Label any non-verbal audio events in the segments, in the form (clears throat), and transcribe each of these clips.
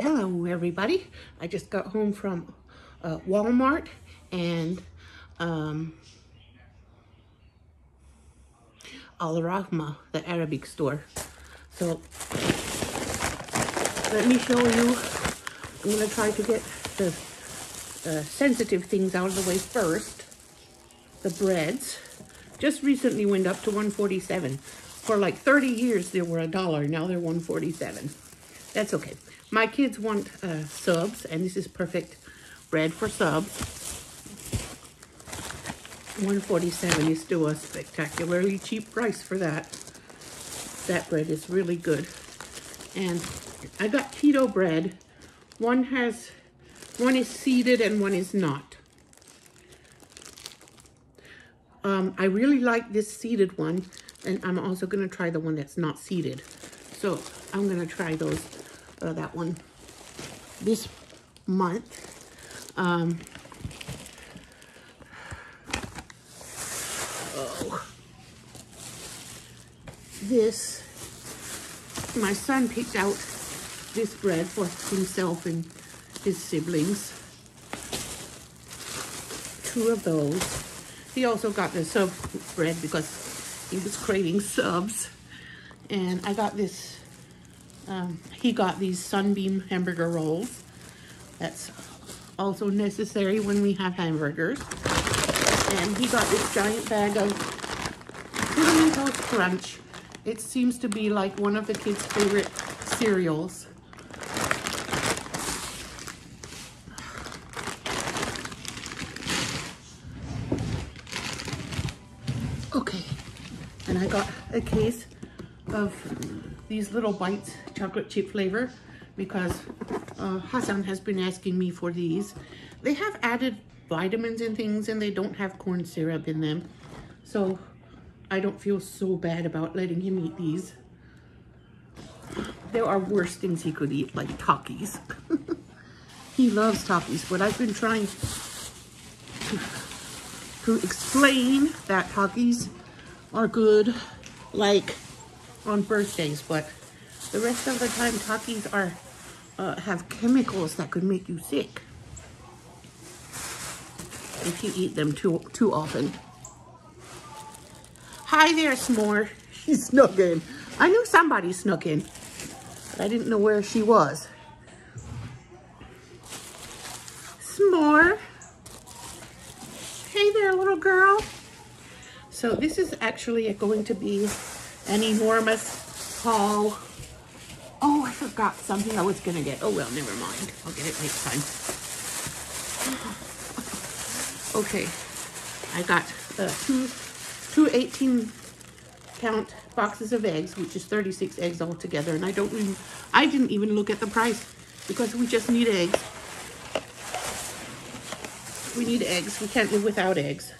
Hello, everybody. I just got home from uh, Walmart and um, Al Rahma, the Arabic store. So let me show you. I'm going to try to get the uh, sensitive things out of the way first. The breads just recently went up to 147. For like 30 years, they were a dollar. Now they're 147. That's okay. My kids want uh, subs, and this is perfect bread for subs. 147 is still a spectacularly cheap price for that. That bread is really good. And I got keto bread. One has, one is seeded and one is not. Um, I really like this seeded one, and I'm also going to try the one that's not seeded. So I'm going to try those uh, that one this month. Um, oh, this, my son picked out this bread for himself and his siblings. Two of those. He also got the sub bread because he was craving subs. And I got this um, he got these Sunbeam hamburger rolls. That's also necessary when we have hamburgers. And he got this giant bag of Cinnamon Toast Crunch. It seems to be like one of the kids' favorite cereals. Okay, and I got a case of these little bites, chocolate chip flavor, because uh, Hassan has been asking me for these. They have added vitamins and things and they don't have corn syrup in them. So I don't feel so bad about letting him eat these. There are worse things he could eat, like Takis. (laughs) he loves Takis, but I've been trying to, to explain that Takis are good, like on birthdays, but the rest of the time Takis are uh, have chemicals that could make you sick if you eat them too too often. Hi there, S'more. (laughs) She snuck in. I knew somebody snuck in, but I didn't know where she was. S'more. Hey there, little girl. So this is actually going to be an enormous haul. Oh, I forgot something I was gonna get. Oh well, never mind. I'll get it next time. (laughs) okay, I got uh, two, two 18 count boxes of eggs, which is 36 eggs altogether. And I don't even, I didn't even look at the price because we just need eggs. We need eggs. We can't live without eggs.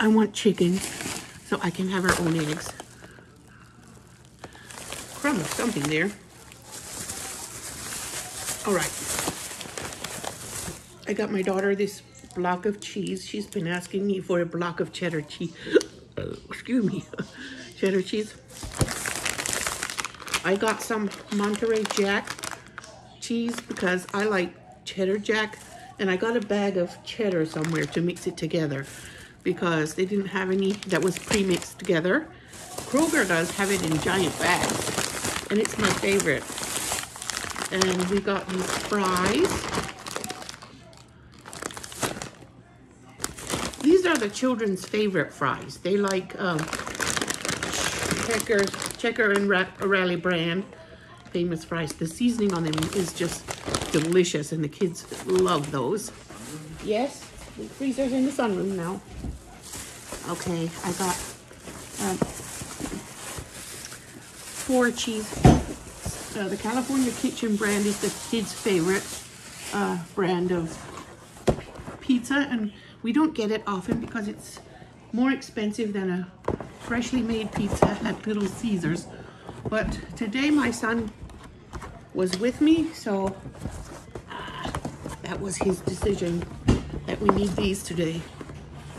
I want chicken so I can have our own eggs. Crumb of something there. All right. I got my daughter this block of cheese. She's been asking me for a block of cheddar cheese. (coughs) Excuse me. (laughs) cheddar cheese. I got some Monterey Jack cheese because I like cheddar jack and I got a bag of cheddar somewhere to mix it together because they didn't have any that was pre-mixed together. Kroger does have it in giant bags, and it's my favorite. And we got these fries. These are the children's favorite fries. They like um, Checker, Checker and Rally brand famous fries. The seasoning on them is just delicious, and the kids love those. Yes, the freezer's in the sunroom now. Okay, I got um, four cheese. Uh, the California Kitchen brand is the kids' favorite uh, brand of pizza, and we don't get it often because it's more expensive than a freshly made pizza at Little Caesars. But today my son was with me, so uh, that was his decision that we need these today.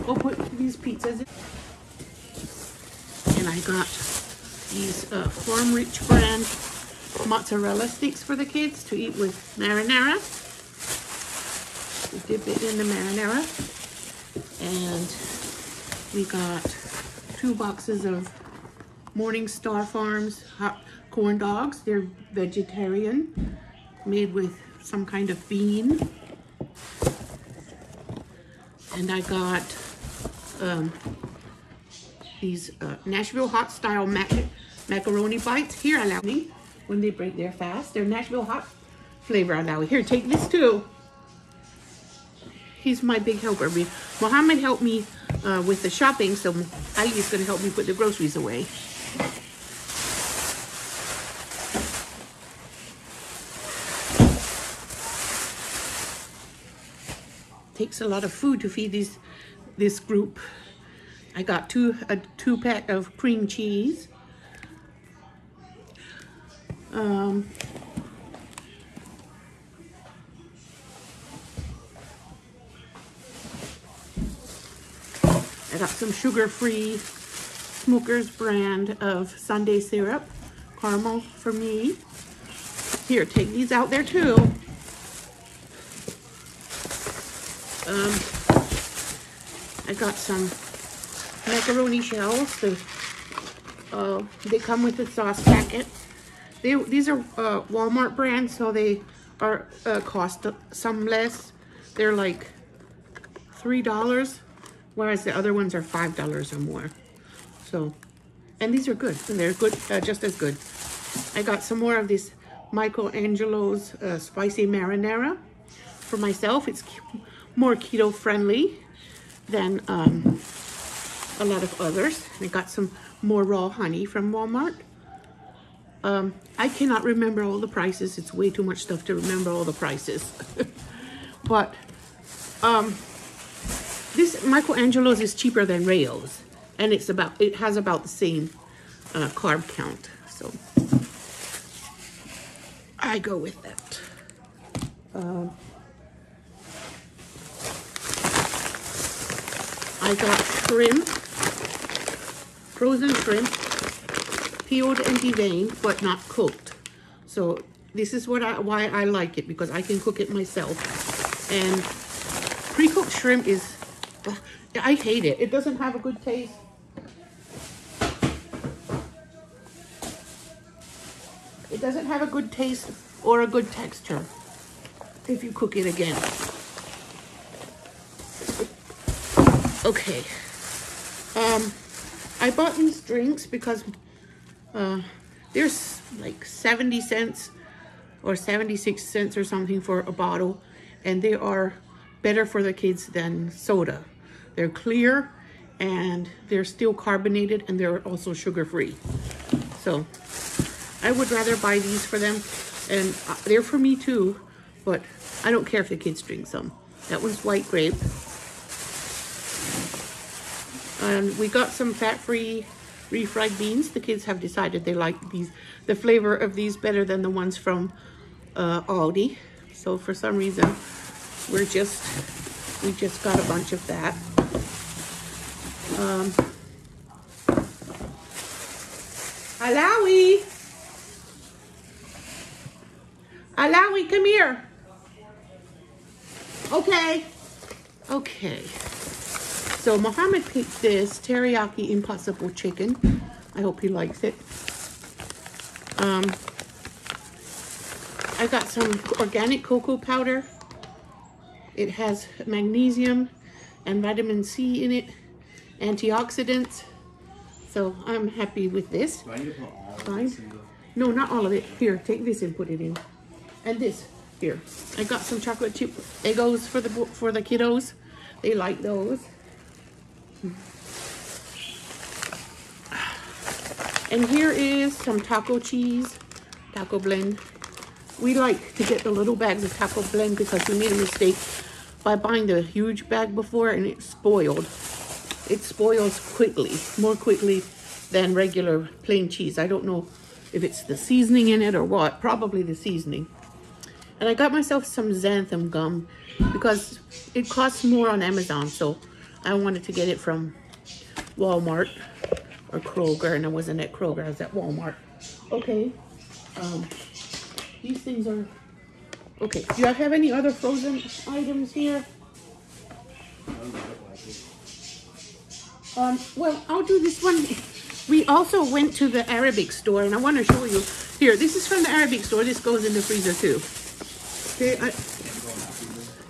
We'll put these pizzas in. And I got these uh, Farm Rich brand mozzarella sticks for the kids to eat with marinara. We dip it in the marinara. And we got two boxes of Morningstar Farms hot corn dogs. They're vegetarian, made with some kind of bean. And I got um, these uh, Nashville hot style mac macaroni bites. Here, allow me when they break their fast. They're Nashville hot flavor allow. me. Here, take this too. He's my big helper. Mohammed helped me uh, with the shopping, so Ali is gonna help me put the groceries away. Takes a lot of food to feed these this group. I got two a two pack of cream cheese. Um, I got some sugar-free Smucker's brand of sundae syrup, caramel for me. Here, take these out there too. Um, I got some macaroni shells. They, uh, they come with a sauce packet. They, these are uh, Walmart brands, so they are uh, cost some less. They're like $3, whereas the other ones are $5 or more. So, and these are good. And they're good, uh, just as good. I got some more of this Michaelangelo's uh, spicy marinara for myself. It's more keto friendly than um, a lot of others. I got some more raw honey from Walmart. Um, I cannot remember all the prices. It's way too much stuff to remember all the prices. (laughs) but um, this Michaelangelo's is cheaper than Rao's. And it's about, it has about the same uh, carb count. So I go with that. Um, I got shrimp, frozen shrimp, peeled and deveined, but not cooked. So this is what I, why I like it, because I can cook it myself. And pre-cooked shrimp is, I hate it. It doesn't have a good taste. It doesn't have a good taste or a good texture if you cook it again. Okay. Um, I bought these drinks because uh, there's like 70 cents or 76 cents or something for a bottle. And they are better for the kids than soda. They're clear and they're still carbonated and they're also sugar-free. So I would rather buy these for them. And uh, they're for me too, but I don't care if the kids drink some. That one's white grape. And we got some fat-free refried beans. The kids have decided they like these, the flavor of these better than the ones from uh, Aldi. So for some reason, we're just, we just got a bunch of that. Um, Alawi! Alawi, come here. Okay. Okay. So Mohammed picked this teriyaki impossible chicken. I hope he likes it. Um, I got some organic cocoa powder. It has magnesium and vitamin C in it, antioxidants. So I'm happy with this. Fine. No, not all of it. Here, take this and put it in. And this here. I got some chocolate chip Eggos for the for the kiddos. They like those. And here is some taco cheese, taco blend. We like to get the little bags of taco blend because we made a mistake by buying the huge bag before and it spoiled. It spoils quickly, more quickly than regular plain cheese. I don't know if it's the seasoning in it or what, probably the seasoning. And I got myself some xanthan gum because it costs more on Amazon, so I wanted to get it from Walmart or Kroger, and I wasn't at Kroger, I was at Walmart. Okay, Um, these things are okay. Do I have any other frozen items here? Um, well, I'll do this one. We also went to the Arabic store, and I want to show you. Here, this is from the Arabic store. This goes in the freezer too. Okay, I,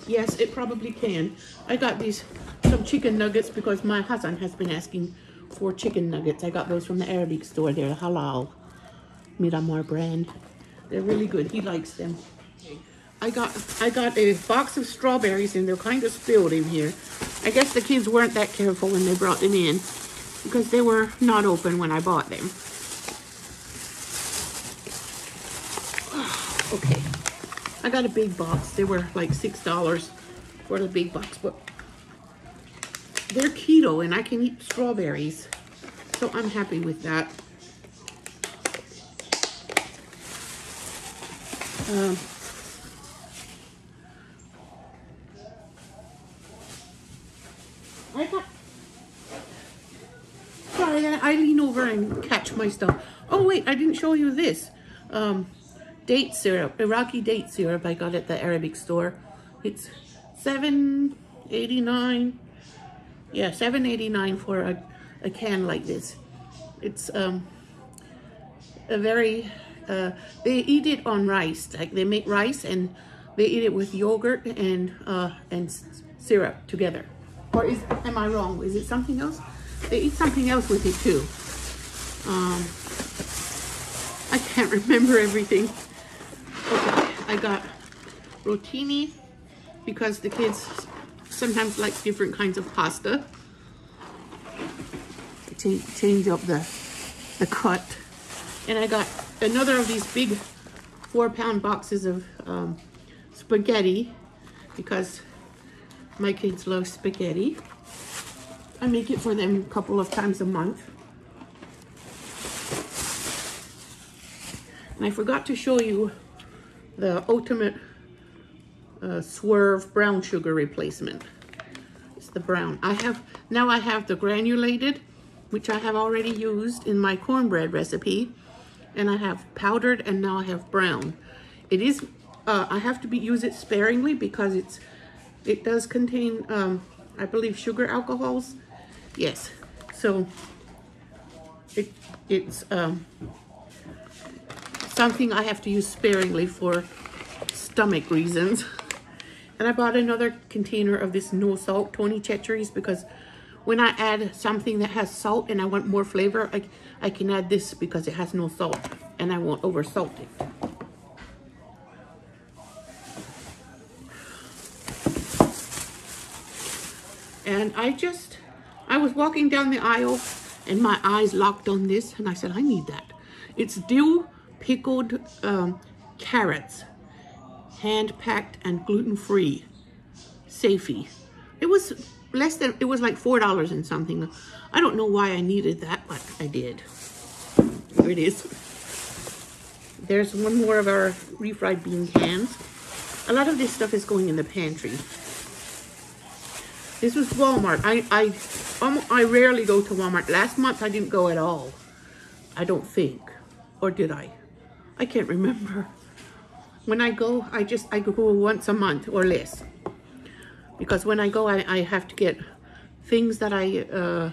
yes, it probably can. I got these some chicken nuggets because my husband has been asking for chicken nuggets. I got those from the Arabic store. They're halal Midamar brand. They're really good. He likes them. I got I got a box of strawberries and they're kind of spilled in here. I guess the kids weren't that careful when they brought them in because they were not open when I bought them. (sighs) Okay, I got a big box. They were like $6 for the big box, but they're keto and I can eat strawberries. So I'm happy with that. Um, I got. Sorry, I, I lean over and catch my stuff. Oh wait, I didn't show you this. Um, date syrup, Iraqi date syrup. I got at the Arabic store. It's seven eighty nine. Yeah, seven eighty nine for a, a can like this. It's um a very. Uh, they eat it on rice. Like they make rice and they eat it with yogurt and uh, and syrup together. Or is, am I wrong? Is it something else? They eat something else with it too. Um, I can't (laughs) remember everything. Okay, I got rotini because the kids sometimes like different kinds of pasta. Change, change up the, the cut. And I got another of these big four pound boxes of um, spaghetti because my kids love spaghetti. I make it for them a couple of times a month. And I forgot to show you the ultimate uh, swerve brown sugar replacement. It's the brown. I have, now I have the granulated, which I have already used in my cornbread recipe. And I have powdered and now I have brown. It is, uh, I have to be use it sparingly because it's it does contain, um, I believe, sugar alcohols. Yes. So it, it's um, something I have to use sparingly for stomach reasons. (laughs) And I bought another container of this no salt Tony Chachere's because when I add something that has salt and I want more flavor, I, I can add this because it has no salt and I won't over salt it. And I just, I was walking down the aisle and my eyes locked on this and I said, I need that. It's dill pickled um, carrots, hand-packed and gluten-free, safety. It was less than, it was like $4 and something. I don't know why I needed that, but I did. Here it is. There's one more of our refried bean cans. A lot of this stuff is going in the pantry. This was Walmart. I, I, um, I rarely go to Walmart. Last month I didn't go at all. I don't think. Or did I? I can't remember. When I go, I just, I go once a month or less. Because when I go, I, I have to get things that I uh,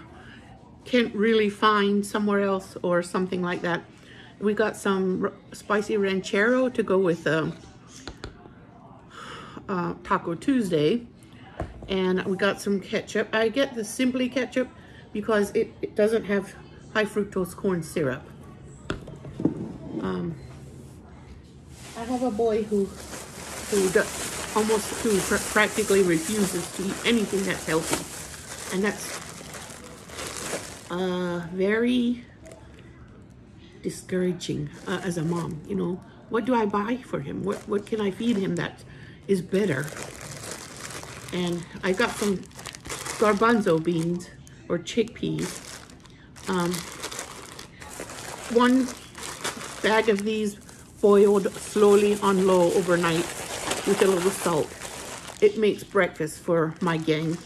can't really find somewhere else or something like that. We got some spicy ranchero to go with uh, uh, Taco Tuesday and we got some ketchup. I get the Simply ketchup because it, it doesn't have high fructose corn syrup. Um, have a boy who who almost who pr practically refuses to eat anything that's healthy, and that's uh, very discouraging uh, as a mom. You know, what do I buy for him? What what can I feed him that is better? and I got some garbanzo beans or chickpeas. Um, one bag of these boiled slowly on low overnight with a little salt. It makes breakfast for my gang.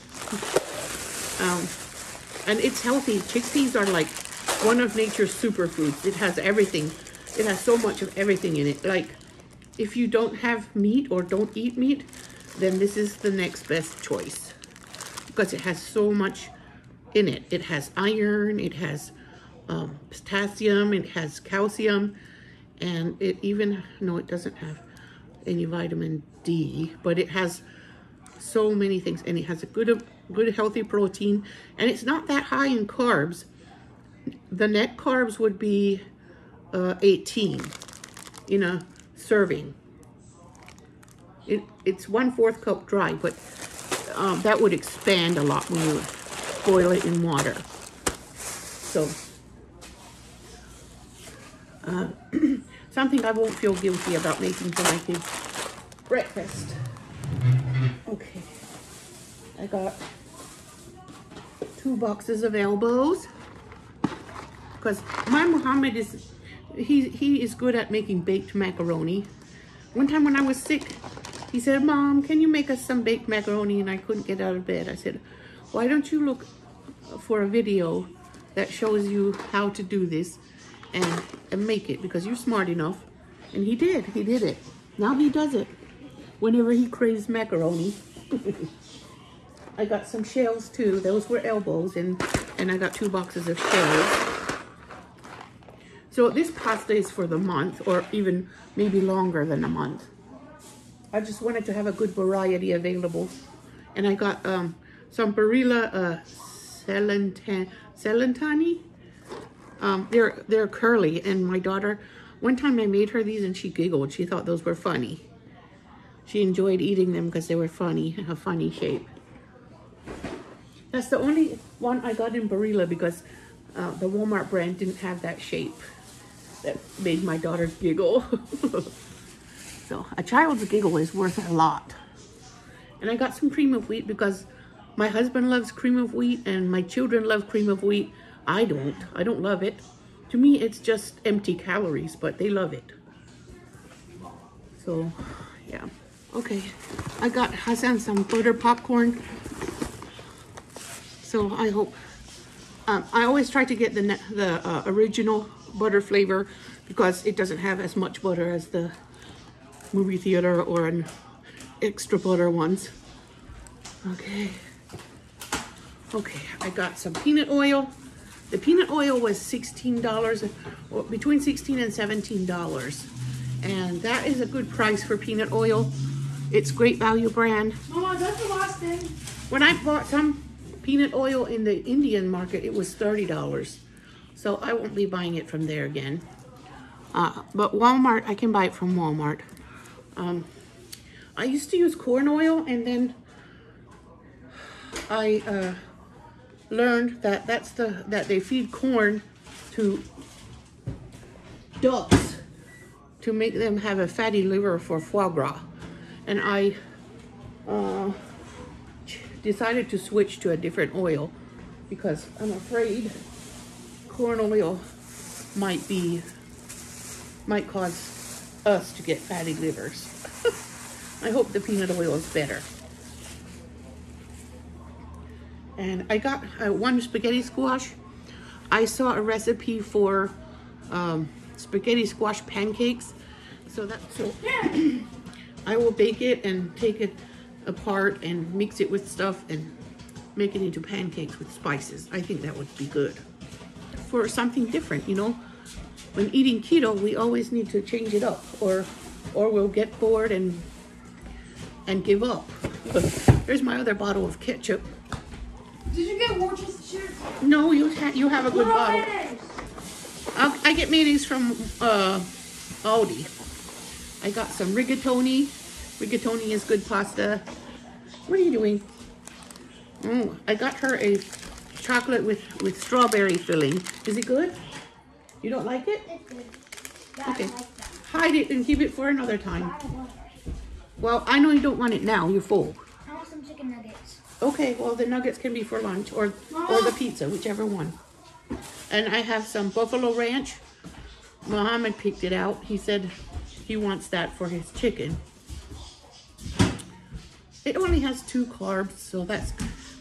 Um, and it's healthy. Chickpeas are like one of nature's superfoods. It has everything. it has so much of everything in it. Like, if you don't have meat or don't eat meat, then this is the next best choice because it has so much in it. It has iron, it has um, potassium, it has calcium, and it even, no, it doesn't have any vitamin D, but it has so many things, and it has a good, good healthy protein, and it's not that high in carbs. The net carbs would be uh, 18 in a serving. It, it's one fourth cup dry, but um, that would expand a lot when you boil it in water. So, uh, (clears throat) something I won't feel guilty about making for my kids breakfast. Okay, I got two boxes of elbows because my Muhammad is he he is good at making baked macaroni. One time when I was sick, he said, Mom, can you make us some baked macaroni? And I couldn't get out of bed. I said, why don't you look for a video that shows you how to do this and, and make it because you're smart enough. And he did. He did it. Now he does it whenever he craves macaroni. (laughs) I got some shells too. Those were elbows and, and I got two boxes of shells. So this pasta is for the month or even maybe longer than a month. I just wanted to have a good variety available. And I got um, some Barilla uh, Celentani. Um, they're, they're curly. And my daughter, one time I made her these and she giggled. She thought those were funny. She enjoyed eating them because they were funny, a funny shape. That's the only one I got in Barilla because uh, the Walmart brand didn't have that shape that made my daughter giggle. (laughs) So a child's giggle is worth a lot. And I got some cream of wheat because my husband loves cream of wheat and my children love cream of wheat. I don't. I don't love it. To me, it's just empty calories, but they love it. So, yeah. Okay. I got Hassan some butter popcorn. So I hope. Um, I always try to get the the uh, original butter flavor because it doesn't have as much butter as the movie theater or an extra butter ones. Okay. Okay, I got some peanut oil. The peanut oil was $16, between 16 and $17. And that is a good price for peanut oil. It's great value brand. Mama, that's the last thing. When I bought some peanut oil in the Indian market, it was $30. So I won't be buying it from there again. Uh, but Walmart, I can buy it from Walmart. Um, I used to use corn oil and then I uh, learned that that's the that they feed corn to ducks to make them have a fatty liver for foie gras. And I uh, decided to switch to a different oil because I'm afraid corn oil might be might cause us to get fatty livers. (laughs) I hope the peanut oil is better. And I got uh, one spaghetti squash. I saw a recipe for um, spaghetti squash pancakes. So that so I will bake it and take it apart and mix it with stuff and make it into pancakes with spices. I think that would be good for something different, you know when eating keto, we always need to change it up or or we'll get bored and and give up. (laughs) Here's my other bottle of ketchup. Did you get Worcestershire? No, you ha you have a good bottle. I'll, I get mayonnaise from uh, Aldi. I got some rigatoni. Rigatoni is good pasta. What are you doing? Oh, I got her a chocolate with, with strawberry filling. Is it good? You don't like it? Okay. Hide it and keep it for another time. Well, I know you don't want it now. You're full. I want some chicken nuggets. Okay, well, the nuggets can be for lunch or, or the pizza, whichever one. And I have some buffalo ranch. Mohammed picked it out. He said he wants that for his chicken. It only has two carbs, so that's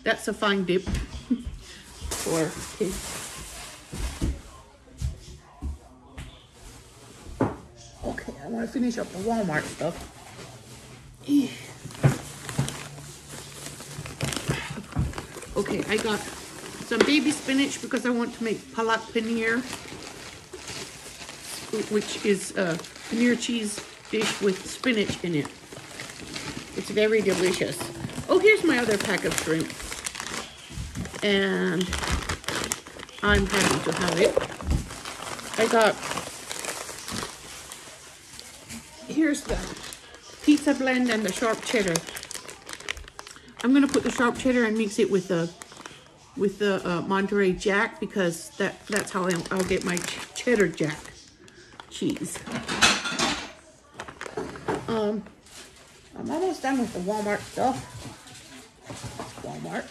that's a fine dip (laughs) for kids. Okay, I want to finish up the Walmart stuff. Okay, I got some baby spinach because I want to make palak paneer, which is a paneer cheese dish with spinach in it. It's very delicious. Oh, here's my other pack of shrimp. And I'm happy to have it. I got, here's the pizza blend and the sharp cheddar. I'm gonna put the sharp cheddar and mix it with the with the uh, Monterey Jack because that that's how I'll, I'll get my ch cheddar jack cheese. Um, I'm almost done with the Walmart stuff. Walmart,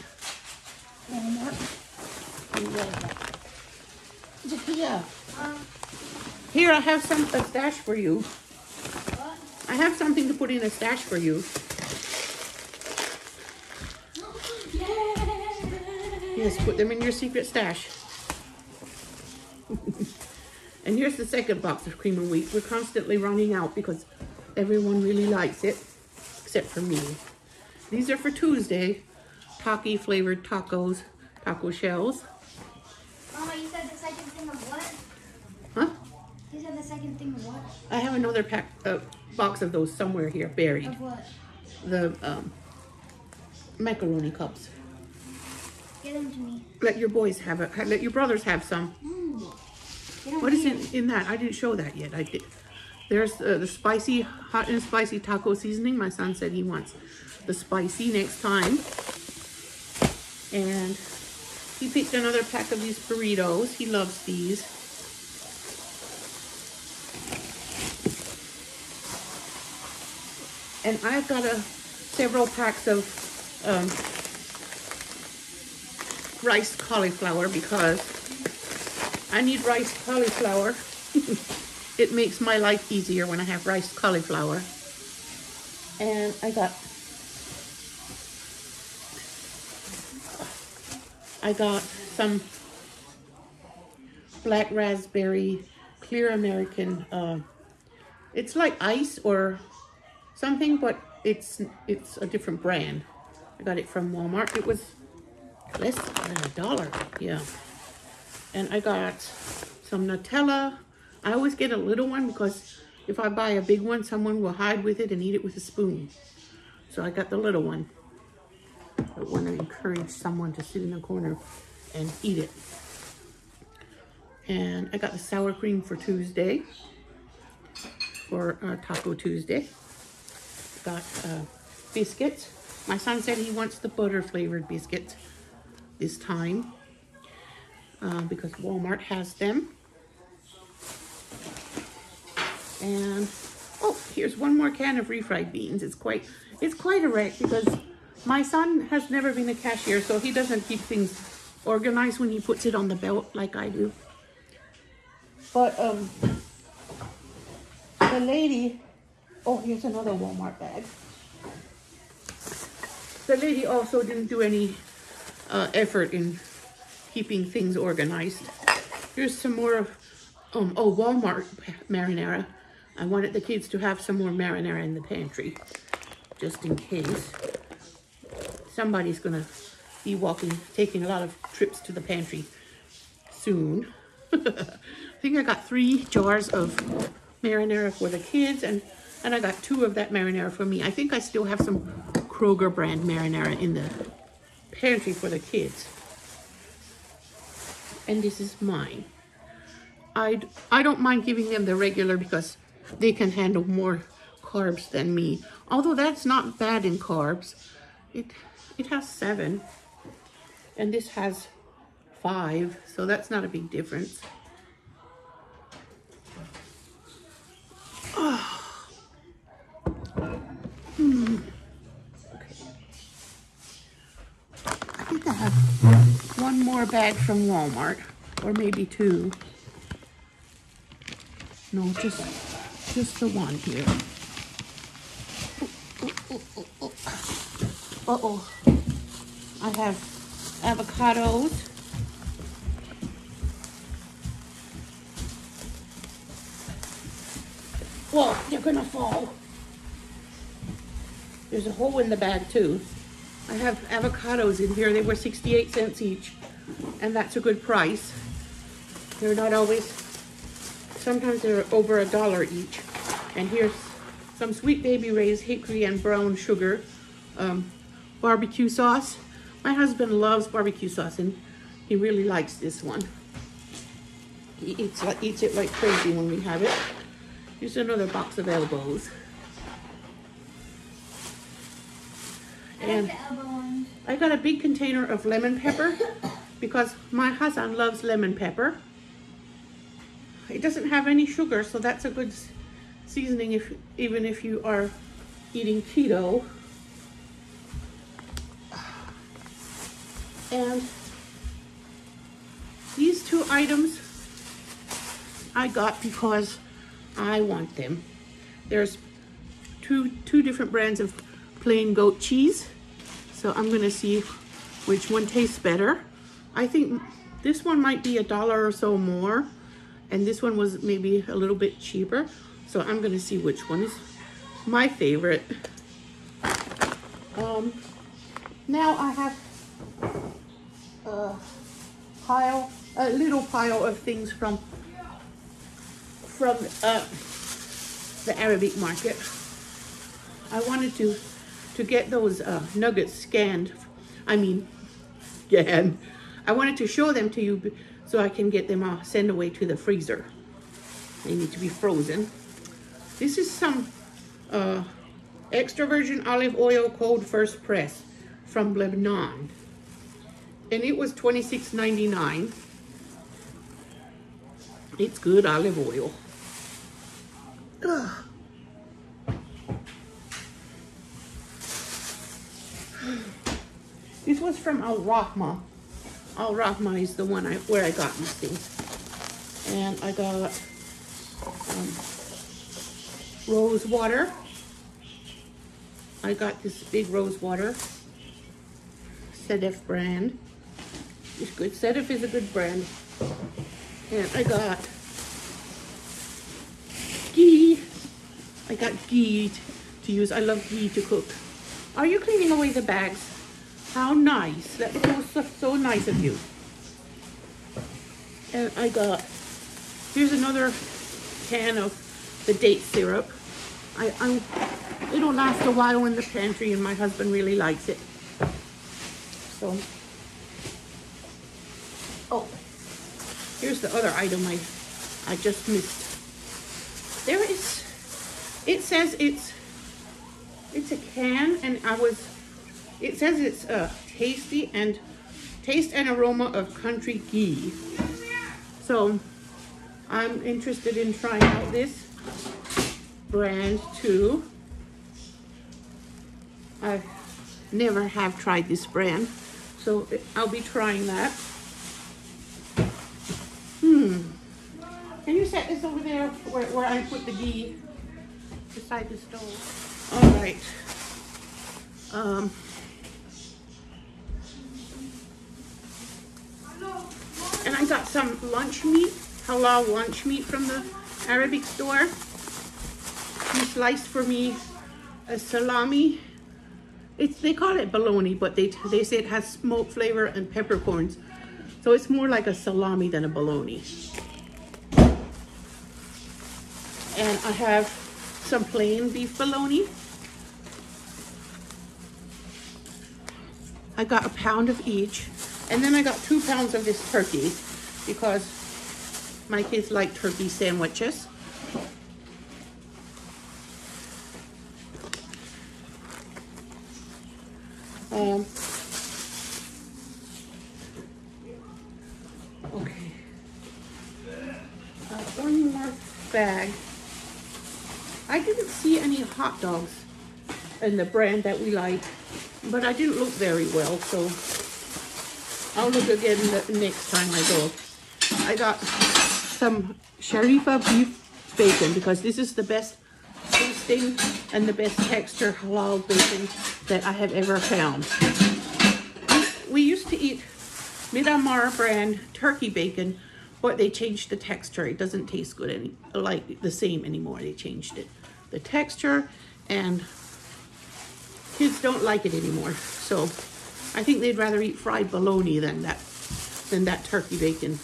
Walmart. Um, here I have some a stash for you. I have something to put in a stash for you. Yes, put them in your secret stash. (laughs) and here's the second box of cream and wheat. We're constantly running out because everyone really likes it, except for me. These are for Tuesday. Taki flavored tacos, taco shells. Mama, you said the second thing of what? Huh? You said the second thing of what? I have another pack, uh, box of those somewhere here buried. Of what? The um, macaroni cups. Give them to me. Let your boys have it. Let your brothers have some. Them What is in, in that? I didn't show that yet. I did. There's uh, the spicy, hot and spicy taco seasoning. My son said he wants the spicy next time. And he picked another pack of these burritos. He loves these. And I've got a several packs of um, rice cauliflower because I need rice cauliflower. (laughs) it makes my life easier when I have rice cauliflower. And I got I got some black raspberry clear American uh, it's like ice or something but it's it's a different brand. I got it from Walmart. It was less than a dollar. Yeah. And I got some Nutella. I always get a little one because if I buy a big one, someone will hide with it and eat it with a spoon. So I got the little one. I want to encourage someone to sit in the corner and eat it. And I got the sour cream for Tuesday, for uh, Taco Tuesday. Got uh, biscuits. My son said he wants the butter flavored biscuits this time uh, because Walmart has them. And oh, here's one more can of refried beans. It's quite it's quite a wreck because my son has never been a cashier, so he doesn't keep things organized when he puts it on the belt like I do. But um, the lady, oh, here's another Walmart bag. The lady also didn't do any uh, effort in keeping things organized. Here's some more of, um, oh, Walmart marinara. I wanted the kids to have some more marinara in the pantry, just in case. Somebody's gonna be walking, taking a lot of trips to the pantry soon. (laughs) I think I got three jars of marinara for the kids, and, and I got two of that marinara for me. I think I still have some Kroger brand marinara in the pantry for the kids. And this is mine. I, I don't mind giving them the regular because they can handle more carbs than me. Although that's not bad in carbs. It, it has seven. And this has five. So that's not a big difference. Okay. (sighs) Hmm. I think I one more bag from Walmart, or maybe two. No, just just the one here. Uh oh. I have avocados. Whoa, they're gonna fall. There's a hole in the bag too. I have avocados in here. They were 68 cents each. And that's a good price. They're not always, sometimes they're over a dollar each. And here's some Sweet Baby Ray's hickory and brown sugar um, barbecue sauce. My husband loves barbecue sauce and he really likes this one. He eats, eats it like crazy when we have it. Here's another box of elbows. And. I got a big container of lemon pepper because my husband loves lemon pepper. It doesn't have any sugar, so that's a good seasoning if even if you are eating keto. And these two items I got because I want them. There's two two different brands of plain goat cheese. So I'm gonna see which one tastes better. I think this one might be a dollar or so more, and this one was maybe a little bit cheaper. So I'm gonna see which one is my favorite. Um, now I have a pile, a little pile of things from from uh, the Arabic market. I wanted to to get those uh, nuggets scanned. I mean, scanned. I wanted to show them to you so I can get them uh, sent away to the freezer. They need to be frozen. This is some uh, extra virgin olive oil cold first press from Lebanon. And it was $26.99. It's good olive oil. Ugh. Was from Al Rahma. Al Rahma is the one I where I got these things. And I got um, rose water. I got this big rose water. Sedef brand. It's good. Sedef is a good brand. And I got ghee. I got ghee to use. I love ghee to cook. Are you cleaning away the bags? How nice. That was so, so nice of you. And I got, here's another can of the date syrup. I, I, it'll last a while in the pantry and my husband really likes it. So, oh, here's the other item I, I just missed. There is, it says it's, it's a can and I was, it says it's a tasty and taste and aroma of country ghee. So I'm interested in trying out this brand too. I never have tried this brand, so I'll be trying that. Hmm. Can you set this over there where, where I put the ghee beside the stove? All right. Um, and I got some lunch meat, halal lunch meat from the Arabic store. He sliced for me a salami. It's they call it bologna, but they they say it has smoke flavor and peppercorns, so it's more like a salami than a bologna. And I have some plain beef bologna. I got a pound of each. And then I got two pounds of this turkey because my kids like turkey sandwiches. Um, okay. Uh, one more bag. I didn't see any hot dogs in the brand that we like, but I didn't look very well, so I'll look again the next time I go. I got some Sharifa beef bacon because this is the best tasting and the best texture halal bacon that I have ever found. We used to eat Midamar brand turkey bacon, but they changed the texture. It doesn't taste good any like the same anymore. They changed it, the texture, and kids don't like it anymore. So I think they'd rather eat fried bologna than that than that turkey bacon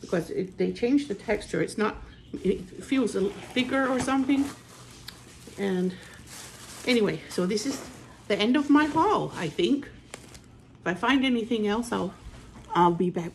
because it, they changed the texture. It's not. It feels a thicker or something. And anyway, so this is the end of my haul. I think. If I find anything else, I'll I'll be back